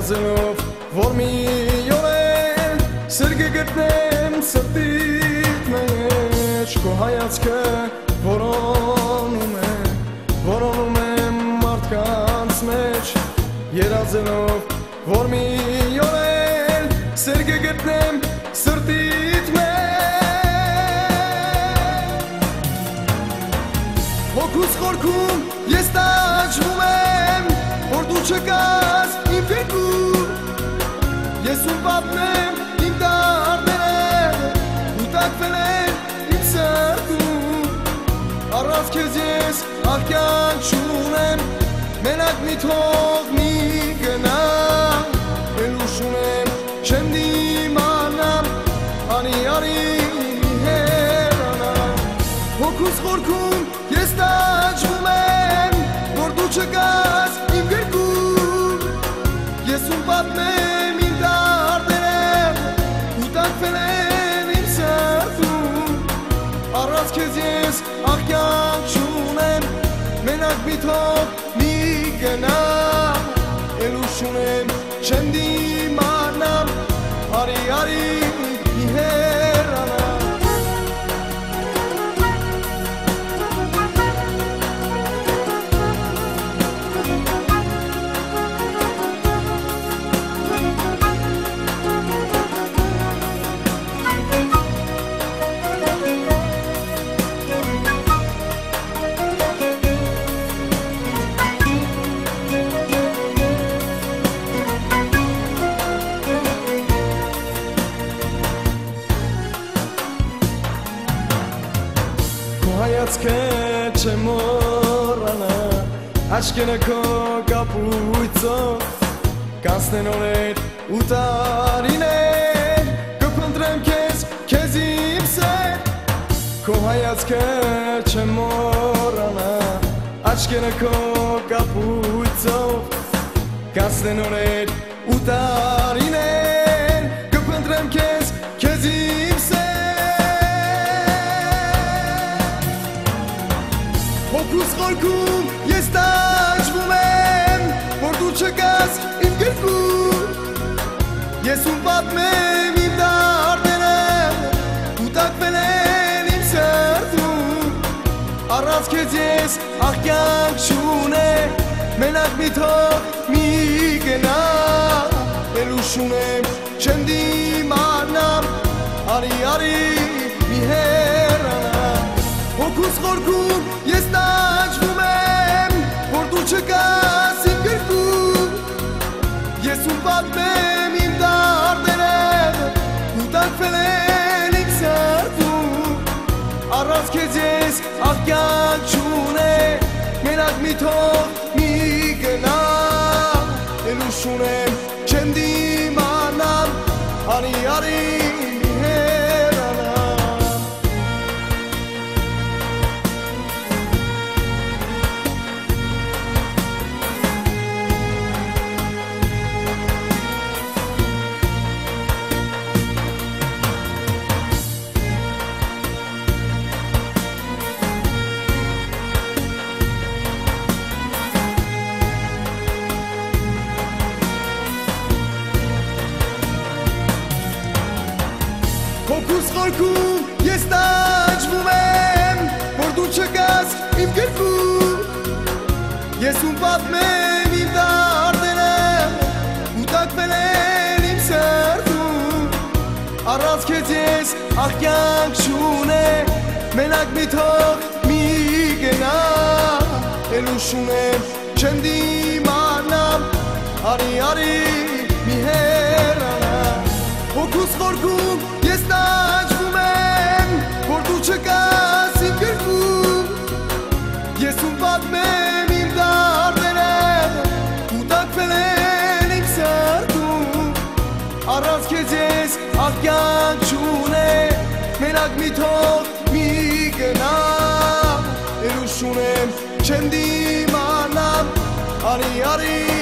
երազելով որ մի օրել սրգը գտնեմ սրտիդ մեջ քո հայացքը որոնում եմ որոնում եմ մարդկանց մեջ երազելով որ մի օրել սրգը գտնեմ մենակ մի թող մի գնա Էլ ուշում եմ, չեմ դիմանամ, անի անի հերանամ Հոգուս խորքում ես տաճվում եմ, որ դու չկաս իմ գրքում Ես ում պատմեմ իմ դարդերը, ու տակվել եմ Առած քեզ ես աղկյան չունեմ, մենակ մի թող մի գնա Էլ ուշում եմ, չեմ դիմանամ, արի արի Աչքերը քո կապույցով Կանցնեն օրեր ու տարիներ Կփնտրեմ քեզ, քեզ իմ սեր Քո հայացքը չեմ մոռանա Աչքերը քո կապույցով Կանցնեն օրեր ու տարիներ Հոգուս խորքում ես տաճվում եմ, որ դու չկաս իմ գրքում Ես ում պատմեմ իմ դարդերը, ու տակվել են իմ սրտում Առած քեզ ես աղկյանք չունեմ, մենակ մի թող մի գնա Էլ ուշում եմ, չեմ դիմանամ, արի արի թող մի գնա Էլ ուշում եմ, չեմ դիմանամ, արի արի պատմեմ իմ դարդերը, ու տակվել են իմ սրտում Առած քեզ ես աղկյանք չունեմ, մենակ մի թող մի գնա Էլ ուշում եմ, չեմ դիմանամ, արի արի մի հերանամ Հոգուս խորքում ես տաճվում եմ, որ դու չկաս սրտում Առած քեզ ես աղկյան չունեմ, մենակ մի թող մի գնա Էլ ուշում եմ, չեմ դիմանամ, արի արի